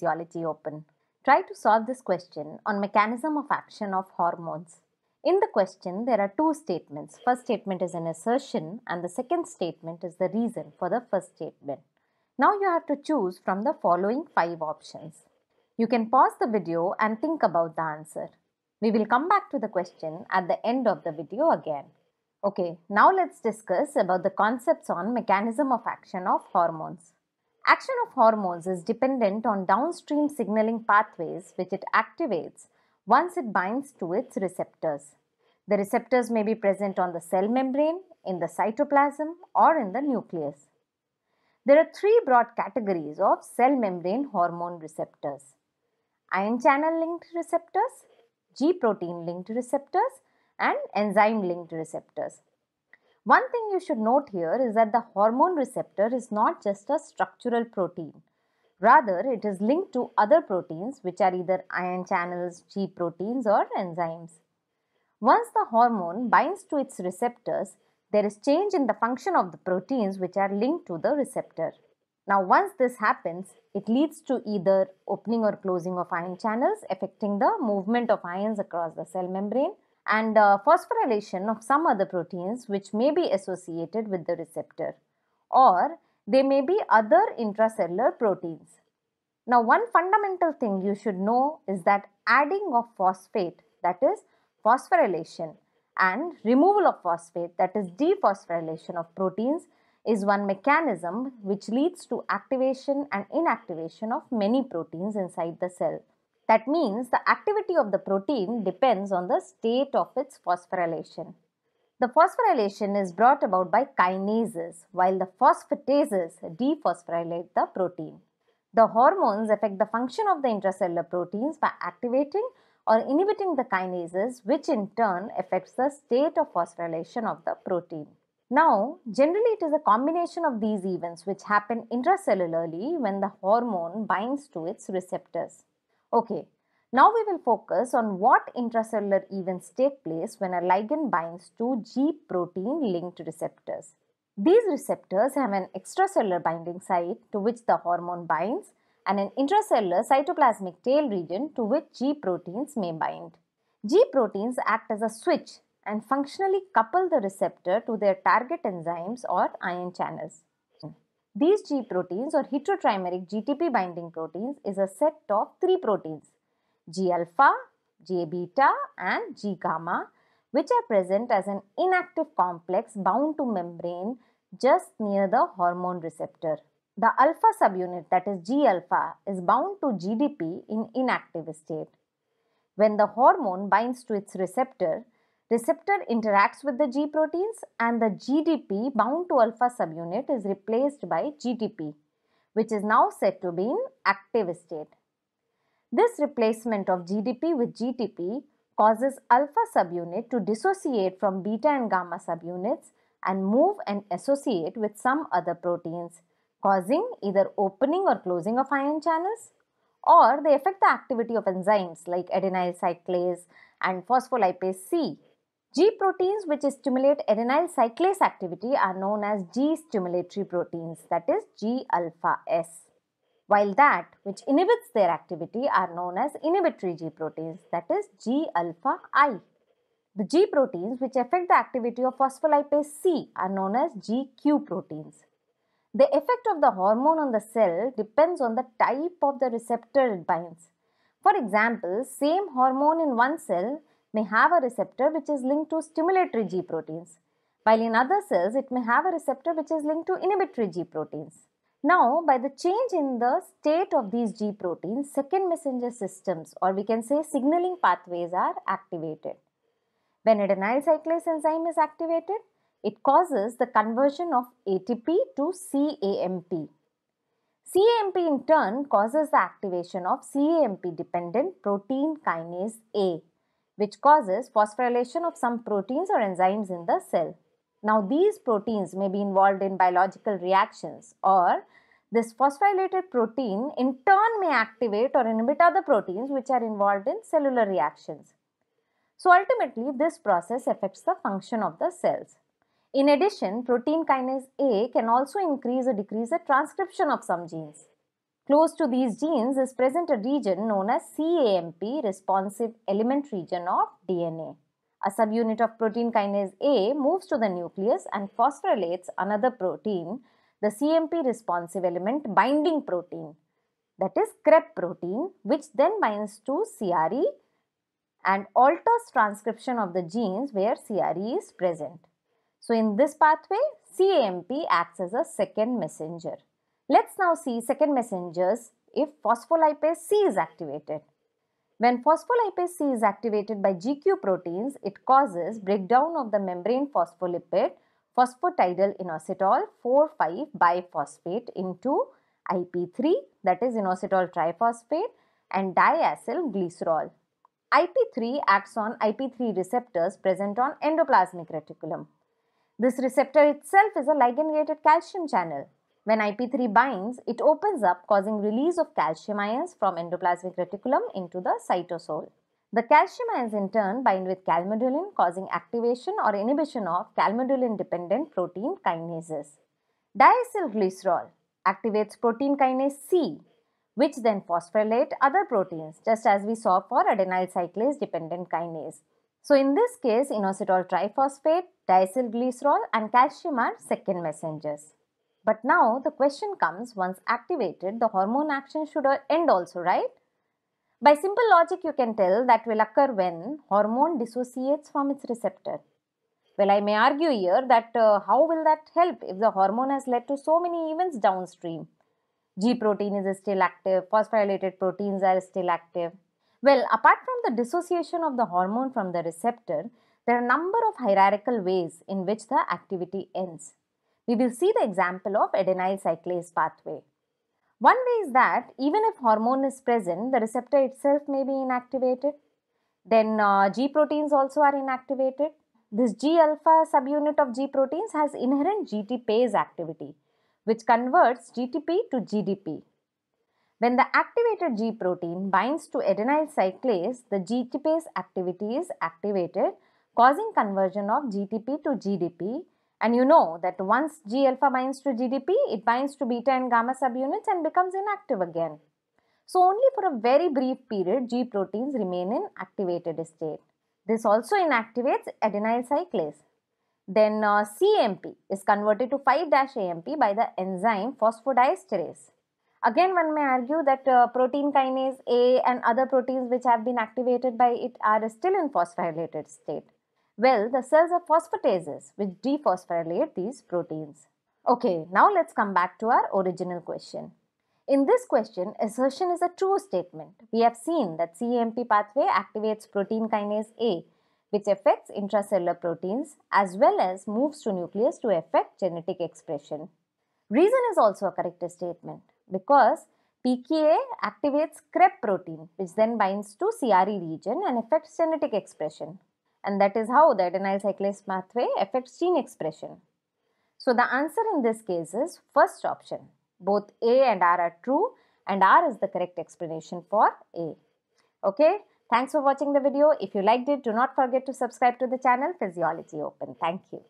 Physiology Open. Try to solve this question on mechanism of action of hormones. In the question, there are two statements. First statement is an assertion and the second statement is the reason for the first statement. Now you have to choose from the following five options. You can pause the video and think about the answer. We will come back to the question at the end of the video again. Okay, now let's discuss about the concepts on mechanism of action of hormones. Action of hormones is dependent on downstream signaling pathways which it activates once it binds to its receptors. The receptors may be present on the cell membrane, in the cytoplasm or in the nucleus. There are three broad categories of cell membrane hormone receptors. Ion channel linked receptors, G protein linked receptors and enzyme linked receptors. One thing you should note here is that the hormone receptor is not just a structural protein. Rather, it is linked to other proteins which are either ion channels, G proteins or enzymes. Once the hormone binds to its receptors, there is change in the function of the proteins which are linked to the receptor. Now, once this happens, it leads to either opening or closing of ion channels affecting the movement of ions across the cell membrane and uh, phosphorylation of some other proteins which may be associated with the receptor or they may be other intracellular proteins. Now, one fundamental thing you should know is that adding of phosphate that is phosphorylation and removal of phosphate that is dephosphorylation of proteins is one mechanism which leads to activation and inactivation of many proteins inside the cell. That means the activity of the protein depends on the state of its phosphorylation. The phosphorylation is brought about by kinases while the phosphatases dephosphorylate the protein. The hormones affect the function of the intracellular proteins by activating or inhibiting the kinases which in turn affects the state of phosphorylation of the protein. Now, generally it is a combination of these events which happen intracellularly when the hormone binds to its receptors. Okay, now we will focus on what intracellular events take place when a ligand binds to G protein linked receptors. These receptors have an extracellular binding site to which the hormone binds and an intracellular cytoplasmic tail region to which G proteins may bind. G proteins act as a switch and functionally couple the receptor to their target enzymes or ion channels. These G proteins or heterotrimeric GTP binding proteins is a set of three proteins G alpha, G beta and G gamma which are present as an inactive complex bound to membrane just near the hormone receptor. The alpha subunit that is G alpha is bound to GDP in inactive state. When the hormone binds to its receptor, receptor interacts with the G proteins and the GDP bound to alpha subunit is replaced by GTP which is now said to be in active state. This replacement of GDP with GTP causes alpha subunit to dissociate from beta and gamma subunits and move and associate with some other proteins causing either opening or closing of ion channels or they affect the activity of enzymes like adenyl cyclase and phospholipase C. G proteins which stimulate adenyl cyclase activity are known as G stimulatory proteins that is G alpha S while that which inhibits their activity are known as inhibitory G proteins that is G alpha I. The G proteins which affect the activity of phospholipase C are known as GQ proteins. The effect of the hormone on the cell depends on the type of the receptor it binds. For example, same hormone in one cell may have a receptor which is linked to stimulatory G proteins, while in other cells it may have a receptor which is linked to inhibitory G proteins. Now, by the change in the state of these G proteins, second messenger systems or we can say signaling pathways are activated. When adenyl cyclase enzyme is activated, it causes the conversion of ATP to CAMP. CAMP in turn causes the activation of CAMP dependent protein kinase A which causes phosphorylation of some proteins or enzymes in the cell. Now these proteins may be involved in biological reactions or this phosphorylated protein in turn may activate or inhibit other proteins which are involved in cellular reactions. So ultimately this process affects the function of the cells. In addition, protein kinase A can also increase or decrease the transcription of some genes. Close to these genes is present a region known as CAMP responsive element region of DNA. A subunit of protein kinase A moves to the nucleus and phosphorylates another protein, the CAMP responsive element binding protein, that is CREB protein, which then binds to CRE and alters transcription of the genes where CRE is present. So, in this pathway, CAMP acts as a second messenger. Let's now see second messengers if phospholipase C is activated. When phospholipase C is activated by GQ proteins, it causes breakdown of the membrane phospholipid phosphatidylinositol 4,5 biphosphate into IP3 that is inositol triphosphate and diacylglycerol. IP3 acts on IP3 receptors present on endoplasmic reticulum. This receptor itself is a ligand-gated calcium channel when IP3 binds, it opens up causing release of calcium ions from endoplasmic reticulum into the cytosol. The calcium ions in turn bind with calmodulin causing activation or inhibition of calmodulin dependent protein kinases. Diacylglycerol activates protein kinase C which then phosphorylate other proteins just as we saw for adenyl cyclase dependent kinase. So in this case inositol triphosphate, diacylglycerol and calcium are second messengers. But now the question comes once activated, the hormone action should end also, right? By simple logic, you can tell that will occur when hormone dissociates from its receptor. Well, I may argue here that uh, how will that help if the hormone has led to so many events downstream? G protein is still active, phosphorylated proteins are still active. Well, apart from the dissociation of the hormone from the receptor, there are a number of hierarchical ways in which the activity ends we will see the example of adenyl cyclase pathway. One way is that even if hormone is present, the receptor itself may be inactivated. Then uh, G proteins also are inactivated. This G alpha subunit of G proteins has inherent GTPase activity, which converts GTP to GDP. When the activated G protein binds to adenyl cyclase, the GTPase activity is activated, causing conversion of GTP to GDP and you know that once G alpha binds to GDP, it binds to beta and gamma subunits and becomes inactive again. So only for a very brief period, G proteins remain in activated state. This also inactivates adenyl cyclase. Then uh, CAMP is converted to 5-AMP by the enzyme phosphodiesterase. Again, one may argue that uh, protein kinase A and other proteins which have been activated by it are still in phosphorylated state. Well, the cells are phosphatases which dephosphorylate these proteins. Okay, now let's come back to our original question. In this question, assertion is a true statement. We have seen that CAMP pathway activates protein kinase A which affects intracellular proteins as well as moves to nucleus to affect genetic expression. Reason is also a correct statement because PKA activates CREB protein which then binds to CRE region and affects genetic expression and that is how the adenyl cyclase pathway affects gene expression. So the answer in this case is first option. Both A and R are true and R is the correct explanation for A. Okay, thanks for watching the video. If you liked it, do not forget to subscribe to the channel Physiology Open. Thank you.